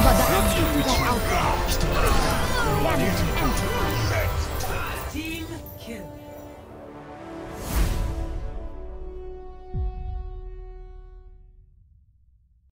Never the They're out and Team kill.